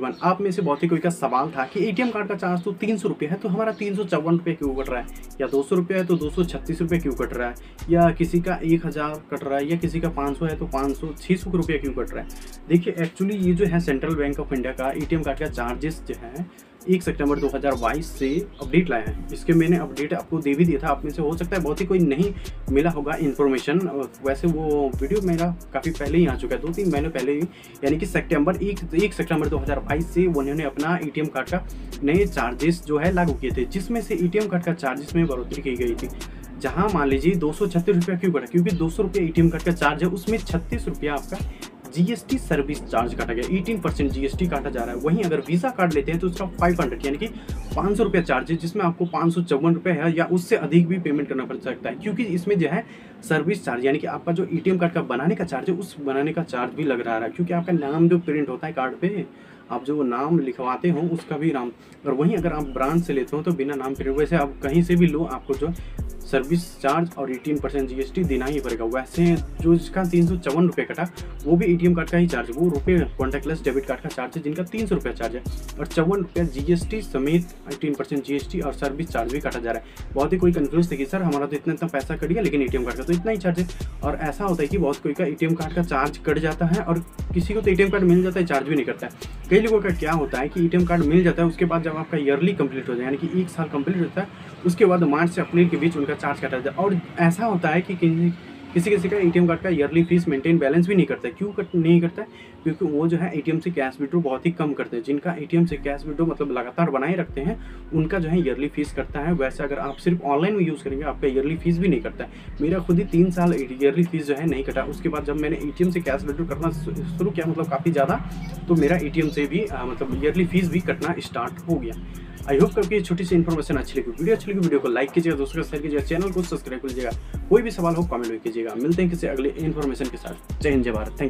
Everyone आप में से बहुत ही कोई का सवाल था कि एटीएम कार्ड का चार्ज तो तीन सौ रुपये है तो हमारा तीन सौ चौवन रुपये क्यों कट रहा है? या दो सौ रुपये है तो दो सौ छत्तीस रुपये क्यों कट रहा है? या किसी का एक हज़ार कट रहा है, या किसी का पाँच सौ है तो पाँच सौ छः सौ रुपये क्यों कट रहा है? देखिए एक्चुअली ये जो है सेंट्रल बैंक ऑफ़ इंडिया का ए कार्ड का चार्जेस जो है एक सितंबर 2022 से अपडेट लाया है। इसके मैंने अपडेट आपको दे भी दिया था। आप में से हो सकता है, बहुत ही कोई नहीं मिला होगा इन्फॉर्मेशन वैसे वो वीडियो मेरा काफ़ी पहले ही आ चुका है, दो तीन महीने पहले ही। यानी कि सितंबर एक एक सितंबर 2022 से उन्होंने अपना एटीएम कार्ड का नए चार्जेस जो है लागू किए थे, जिसमें से एटीएम कार्ड का चार्जेस में बढ़ोतरी की गई थी। जहाँ मान लीजिए दो सौ छत्तीस क्यों बढ़ा? क्योंकि दो सौ रुपये ए कार्ड का चार्ज है, उसमें छत्तीस रुपया आपका जीएसटी सर्विस चार्ज काटा गया। 18 परसेंट जीएसटी काटा जा रहा है। वहीं अगर वीज़ा कार्ड लेते हैं तो उसका 500 यानी कि पाँच सौ रुपया चार्ज है, जिसमें आपको पाँच सौ चौवन रुपये है या उससे अधिक भी पेमेंट करना पड़ सकता है। क्योंकि इसमें जो है सर्विस चार्ज यानी कि आपका जो एटीएम कार्ड का बनाने का चार्ज है, उस बनाने का चार्ज भी लग रहा है। क्योंकि आपका नाम जो प्रिंट होता है कार्ड पे, आप जो नाम लिखवाते हो, उसका भी नाम। और वहीं अगर आप ब्रांच से लेते हो तो बिना नाम प्रिंट वैसे आप कहीं से भी लो, आपको जो सर्विस चार्ज और 18 परसेंट जी एस टी देना ही पड़ेगा। वैसे जो इसका तीन सौ चौवन रुपये कटा, वो भी ए टी एम कार्ड का ही चार्ज है। वो रुपये कॉन्टैक्टलेस डेबिट कार्ड का चार्ज है, जिनका तीन सौ रुपया चार्ज है। और चौवन रुपया जी एस टी समेत eighteen percent G S T और सर्विस चार्ज भी काटा जा रहा है। बहुत ही कोई कन्फ्यूज़ थे सर, हमारा तो इतना इतना पैसा कट गया, लेकिन ए टी एम कार्ड का तो इतना ही चार्ज है। और ऐसा होता है कि बहुत कोई का ए टी एम कार्ड का चार्ज कट जाता है और किसी को तो ए टी एम कार्ड मिल जाता है चार्ज भी नहीं करता है। कई लोगों का क्या होता है कि ए टी एम कार्ड मिल जाता है, उसके बाद जब आपका ईयरली कंप्लीट हो जाए, यानी कि एक साल कंप्लीट होता है, उसके बाद मार्च से अप्रैल के बीच उनका चार्ज काटा जाता है। और ऐसा होता है कि किसी किसी किसी का एटीएम कार्ड का ईयरली फ़ीस मेंटेन बैलेंस भी नहीं करता है। क्यों कट नहीं करता है? क्योंकि वो जो है एटीएम से कैश विड्रो बहुत ही कम करते हैं। जिनका एटीएम से कैश विड्रो मतलब लगातार बनाए रखते हैं, उनका जो है ईयरली फ़ीस करता है। वैसे अगर आप सिर्फ़ ऑनलाइन में यूज़ करेंगे, आपका ईयरली फ़ीस भी नहीं करता है। मेरा खुद ही तीन साल ईयरली फ़ीस जो है नहीं कटा। उसके बाद जब मैंने एटीएम से कैश विड्रो करना शुरू किया मतलब काफ़ी ज़्यादा तो मेरा एटीएम से भी मतलब ईयरली फ़ीस भी कटना स्टार्ट हो गया। आई होप कि छोटी सी इन्फॉर्मेशन अच्छी लगी वीडियो अच्छी लगी, वीडियो को लाइक कीजिएगा, दोस्तों का शेयर कीजिएगा चैनल को सब्सक्राइब कीजिएगा, कोई भी सवाल हो कमेंट भी कीजिएगा। मिलते हैं किसी अगले इन्फॉर्मेशन के साथ। जय हिंद, जय भारत। थैंक